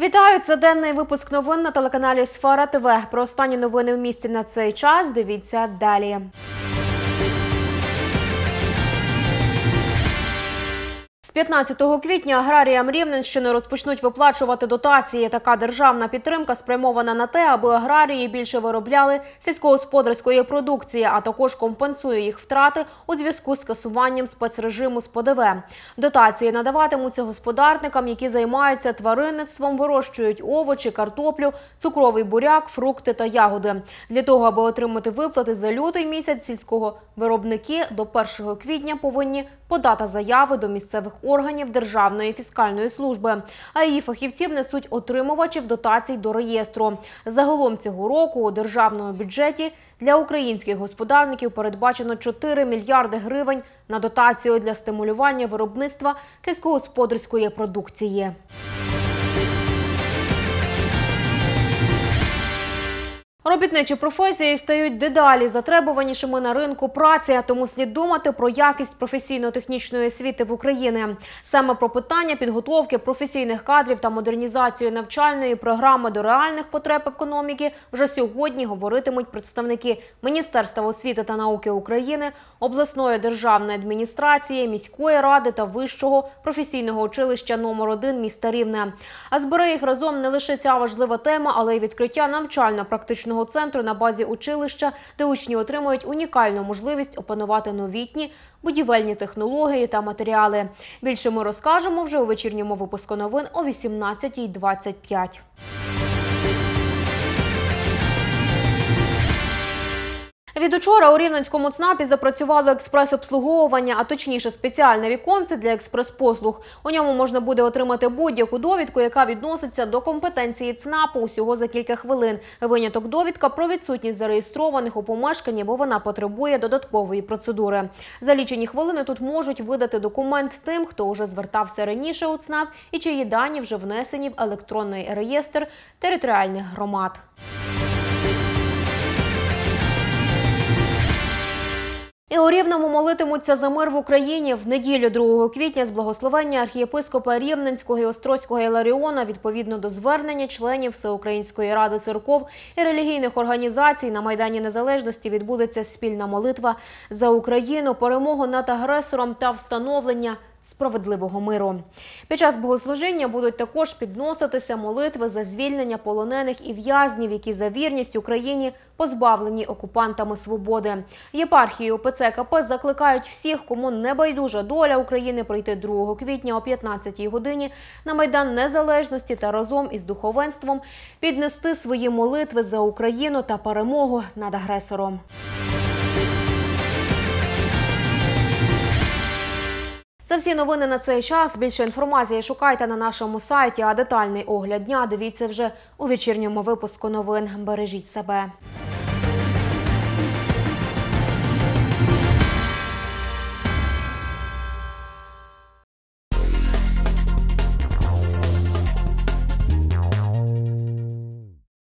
Вітаю! Це денний випуск новин на телеканалі Сфера ТВ. Про останні новини в місті на цей час. Дивіться далі. 15 квітня аграріям Рівненщини розпочнуть виплачувати дотації. Така державна підтримка спрямована на те, аби аграрії більше виробляли сільськогосподарської продукції, а також компенсує їх втрати у зв'язку з скасуванням спецрежиму з ПДВ. Дотації надаватимуться господарникам, які займаються тваринництвом, вирощують овочі, картоплю, цукровий буряк, фрукти та ягоди. Для того, аби отримати виплати за лютий місяць, сільського виробники до 1 квітня повинні подати заяви до місцевих органів Державної фіскальної служби. А її фахівці внесуть отримувачів дотацій до реєстру. Загалом цього року у державному бюджеті для українських господарників передбачено 4 мільярди гривень на дотацію для стимулювання виробництва сільськогосподарської продукції. Робітничі професії стають дедалі затребуванішими на ринку праці, а тому слід думати про якість професійно-технічної освіти в Україні. Саме про питання підготовки професійних кадрів та модернізацію навчальної програми до реальних потреб економіки вже сьогодні говоритимуть представники Міністерства освіти та науки України, обласної державної адміністрації, міської ради та вищого професійного училища номер 1 міста Рівне. А збере їх разом не лише ця важлива тема, але й відкриття навчально-практичного центру на базі училища, де учні отримують унікальну можливість опанувати новітні будівельні технології та матеріали. Більше ми розкажемо вже у вечірньому випуску новин о 18.25. Від учора у Рівненському ЦНАПі запрацювало експрес-обслуговування, а точніше спеціальне віконце для експрес-послуг. У ньому можна буде отримати будь-яку довідку, яка відноситься до компетенції ЦНАПу усього за кілька хвилин. Виняток довідка про відсутність зареєстрованих у помешканні, бо вона потребує додаткової процедури. За лічені хвилини тут можуть видати документ тим, хто вже звертався раніше у ЦНАП і чиї дані вже внесені в електронний реєстр територіальних громад. У Рівному молитимуться за мир в Україні. В неділю 2 квітня з благословення архієпископа Рівненського і Острозького Іларіона відповідно до звернення членів Всеукраїнської ради церков і релігійних організацій на Майдані Незалежності відбудеться спільна молитва за Україну, перемогу над агресором та встановлення справедливого миру. Під час богослужіння будуть також підноситися молитви за звільнення полонених і в'язнів, які за вірність Україні позбавлені окупантами свободи. Єпархії УПЦ КП закликають всіх, кому не байдужа доля України, прийти 2 квітня о 15-й годині на майдан незалежності та разом із духовенством піднести свої молитви за Україну та перемогу над агресором. Це всі новини на цей час. Більше інформації шукайте на нашому сайті. А детальний огляд дня дивіться вже у вечірньому випуску новин. Бережіть себе.